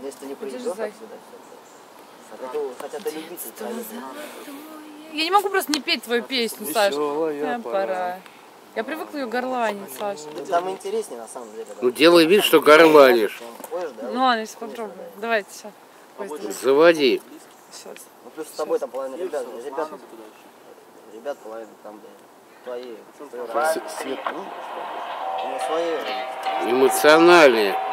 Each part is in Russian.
Но если ты не сзади. отсюда, все. Хотя ты, хотя ты любитель травить. Я не могу просто не петь твою песню, Саш. Веселая пора. Я привыкла ее горланить, Саша. Ну, Там интереснее на самом деле. когда Ну делай вид, что горланишь. Ну ладно, сейчас попробую. Давайте, все. Заводи. Сейчас. Ну, плюс с тобой там половина ребят, ребят, ребят половина там, да, твои. Свет. Ну, свои, Эмоциональные.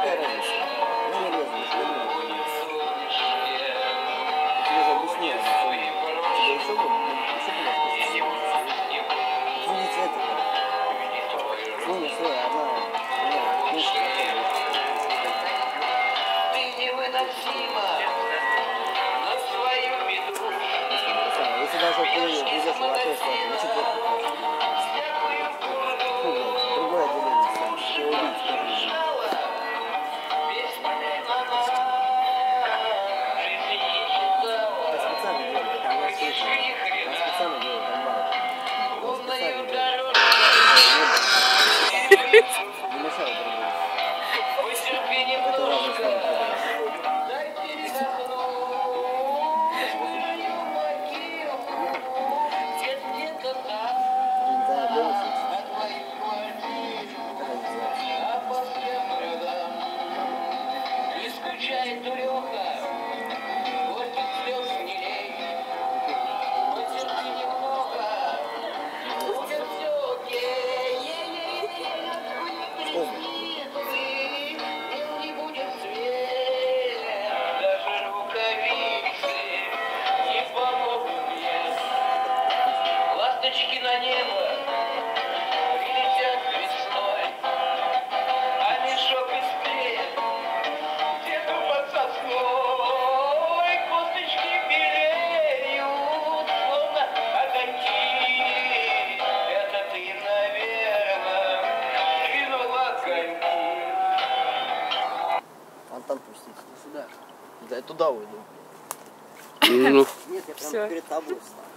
diferença. Não, não, é não, é não. 大統領 Антон пустить. Сюда. Да я туда уйду. Ну, Нет, я прям перед тобой встал.